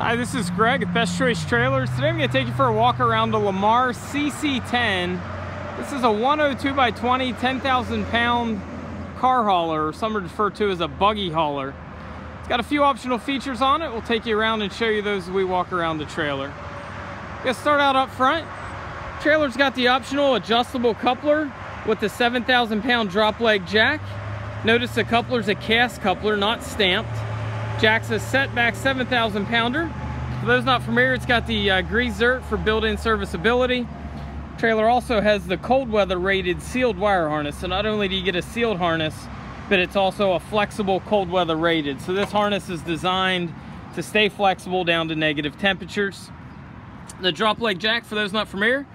Hi, this is Greg at Best Choice Trailers. Today I'm going to take you for a walk around the Lamar CC10. This is a 102 by 20, 10,000 pound car hauler, or some refer to as a buggy hauler. It's got a few optional features on it. We'll take you around and show you those as we walk around the trailer. Let's start out up front. Trailer's got the optional adjustable coupler with the 7,000 pound drop leg jack. Notice the coupler's a cast coupler, not stamped. Jack's a setback 7,000 pounder. For those not familiar, it's got the uh, grease zerk for built-in serviceability. Trailer also has the cold weather rated sealed wire harness. So not only do you get a sealed harness, but it's also a flexible cold weather rated. So this harness is designed to stay flexible down to negative temperatures. The drop leg jack, for those not familiar,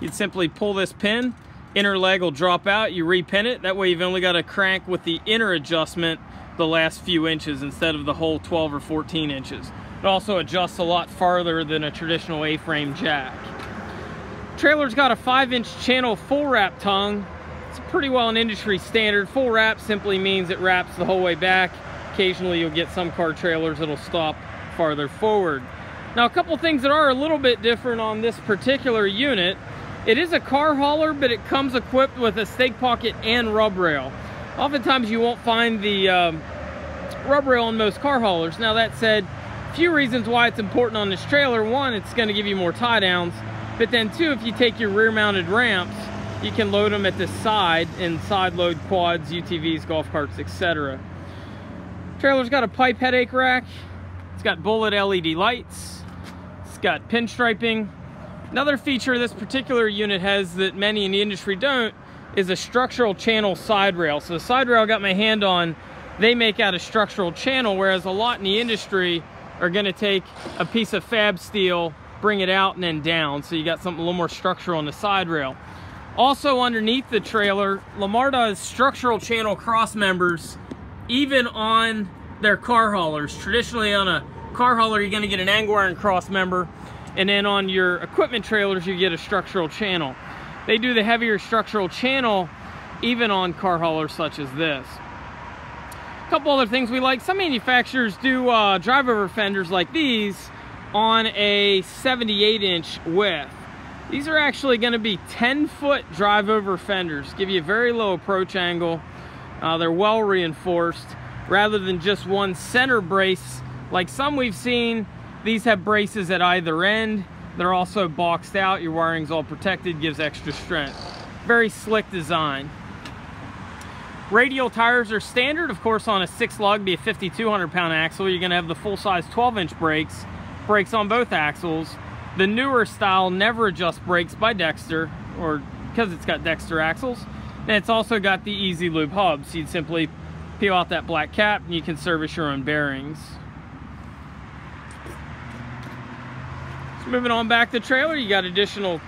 you'd simply pull this pin, inner leg will drop out, you repin it. That way you've only got to crank with the inner adjustment the last few inches instead of the whole 12 or 14 inches. It also adjusts a lot farther than a traditional A-frame jack. Trailer's got a 5-inch channel full wrap tongue. It's pretty well an industry standard. Full wrap simply means it wraps the whole way back. Occasionally you'll get some car trailers that'll stop farther forward. Now a couple things that are a little bit different on this particular unit. It is a car hauler, but it comes equipped with a stake pocket and rub rail. Oftentimes you won't find the um, rub rail on most car haulers. Now that said, few reasons why it's important on this trailer. One, it's gonna give you more tie downs. But then two, if you take your rear mounted ramps, you can load them at the side and side load quads, UTVs, golf carts, etc. Trailer's got a pipe headache rack. It's got bullet LED lights. It's got pinstriping. Another feature this particular unit has that many in the industry don't is a structural channel side rail. So the side rail I got my hand on, they make out a structural channel, whereas a lot in the industry are gonna take a piece of fab steel, bring it out and then down. So you got something a little more structural on the side rail. Also underneath the trailer, Lamar does structural channel cross members even on their car haulers. Traditionally on a car hauler, you're gonna get an angle iron cross member, and then on your equipment trailers, you get a structural channel. They do the heavier structural channel even on car haulers such as this. A couple other things we like. Some manufacturers do uh, drive over fenders like these on a 78 inch width. These are actually going to be 10 foot drive over fenders. Give you a very low approach angle. Uh, they're well reinforced rather than just one center brace like some we've seen. These have braces at either end they're also boxed out. Your wiring's all protected, gives extra strength. Very slick design. Radial tires are standard. Of course, on a six lug, be a 5,200 pound axle. You're gonna have the full size 12 inch brakes. Brakes on both axles. The newer style Nev-R-Adjust brakes by Dexter, or because it's got Dexter axles. And it's also got the E-Z Lube hub. So you'd simply peel out that black cap and you can service your own bearings. So moving on back the trailer, you got additional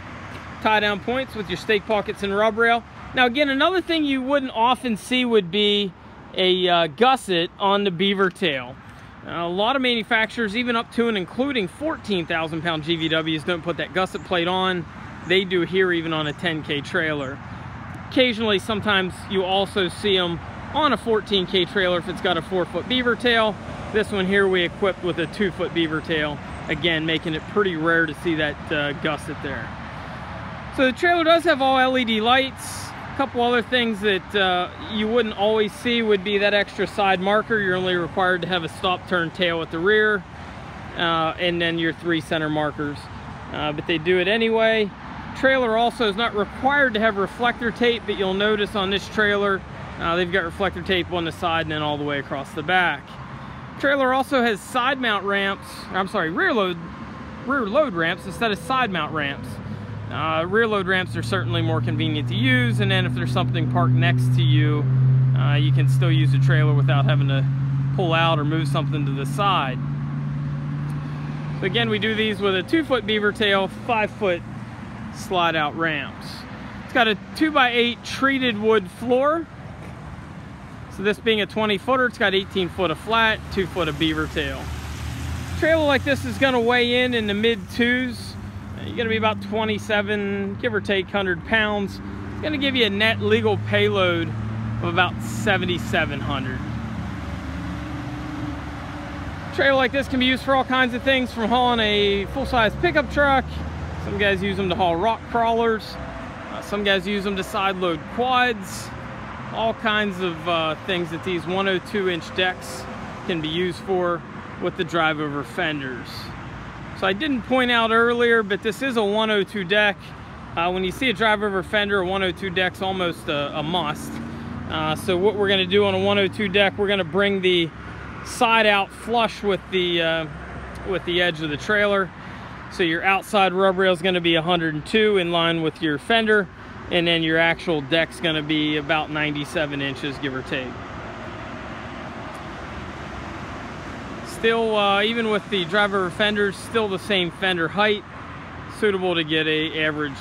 tie down points with your stake pockets and rub rail. Now again, another thing you wouldn't often see would be a uh, gusset on the beaver tail. a lot of manufacturers, even up to and including 14,000 pound GVWs, don't put that gusset plate on. They do here even on a 10K trailer. Occasionally, sometimes you also see them on a 14K trailer if it's got a four foot beaver tail. This one here we equipped with a two foot beaver tail again making it pretty rare to see that uh, gusset there. So the trailer does have all LED lights. A couple other things that uh, you wouldn't always see would be that extra side marker. You're only required to have a stop turn tail at the rear uh, and then your three center markers. Uh, but they do it anyway. Trailer also is not required to have reflector tape but you'll notice on this trailer uh, they've got reflector tape on the side and then all the way across the back Trailer also has side mount ramps, I'm sorry, rear load, rear load ramps instead of side mount ramps. Uh, rear load ramps are certainly more convenient to use, and then if there's something parked next to you, uh, you can still use the trailer without having to pull out or move something to the side. So again, we do these with a two foot beaver tail, five foot slide out ramps. It's got a two by eight treated wood floor so this being a 20 footer, it's got 18 foot of flat, two foot of beaver tail. trailer like this is gonna weigh in in the mid twos. You're gonna be about 27, give or take 100 pounds. It's gonna give you a net legal payload of about 7,700. Trailer like this can be used for all kinds of things from hauling a full-size pickup truck. Some guys use them to haul rock crawlers. Uh, some guys use them to side load quads. All kinds of uh, things that these 102 inch decks can be used for with the drive over fenders. So I didn't point out earlier, but this is a 102 deck. Uh, when you see a drive over fender, a 102 deck's almost a, a must. Uh, so what we're gonna do on a 102 deck, we're gonna bring the side out flush with the uh, with the edge of the trailer. So your outside rub rail is going to be 102 in line with your fender, and then your actual deck's going to be about 97 inches, give or take. Still, uh, even with the driver fenders, still the same fender height, suitable to get a average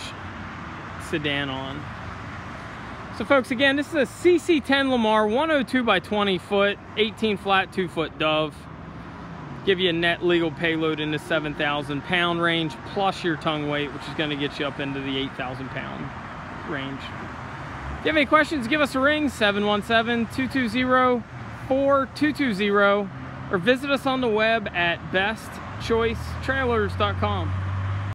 sedan on. So folks, again, this is a CC10 Lamar 102 by 20 foot, 18 flat, 2 foot Dove. Give you a net legal payload in the 7,000 pound range, plus your tongue weight, which is gonna get you up into the 8,000 pound range. If you have any questions, give us a ring, 717-220-4220, or visit us on the web at bestchoicetrailers.com.